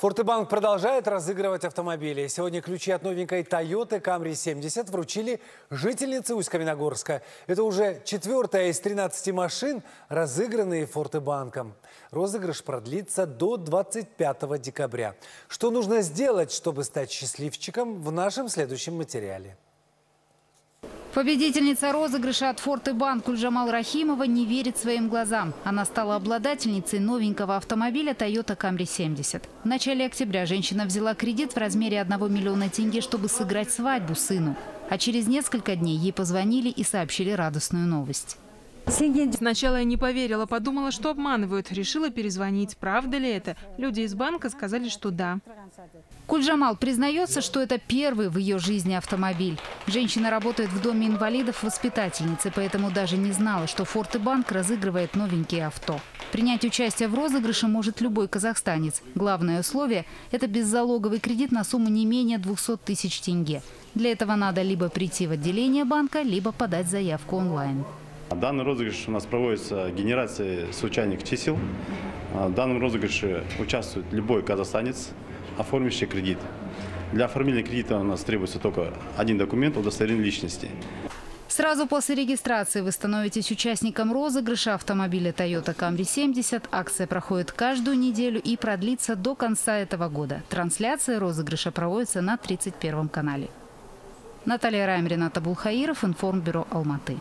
Фортебанк продолжает разыгрывать автомобили. Сегодня ключи от новенькой Toyota Camry 70 вручили жительнице Усть-Каменогорска. Это уже четвертая из 13 машин, разыгранные Фортебанком. Розыгрыш продлится до 25 декабря. Что нужно сделать, чтобы стать счастливчиком, в нашем следующем материале. Победительница розыгрыша от Форт и Банк Ульжамал Рахимова не верит своим глазам. Она стала обладательницей новенького автомобиля Toyota Camry 70. В начале октября женщина взяла кредит в размере 1 миллиона тенге, чтобы сыграть свадьбу сыну. А через несколько дней ей позвонили и сообщили радостную новость. Сначала я не поверила, подумала, что обманывают. Решила перезвонить. Правда ли это? Люди из банка сказали, что да. Кульджамал признается, что это первый в ее жизни автомобиль. Женщина работает в доме инвалидов воспитательницей, поэтому даже не знала, что Форт и Банк разыгрывает новенькие авто. Принять участие в розыгрыше может любой казахстанец. Главное условие – это беззалоговый кредит на сумму не менее 200 тысяч тенге. Для этого надо либо прийти в отделение банка, либо подать заявку онлайн. Данный розыгрыш у нас проводится генерацией случайных чисел. В данном розыгрыше участвует любой казахстанец, оформивший кредит. Для оформления кредита у нас требуется только один документ удостоверения личности. Сразу после регистрации вы становитесь участником розыгрыша автомобиля Toyota Camry 70. Акция проходит каждую неделю и продлится до конца этого года. Трансляция розыгрыша проводится на 31 канале. Наталья Райм, Рената Булхаиров, Информбюро Алматы.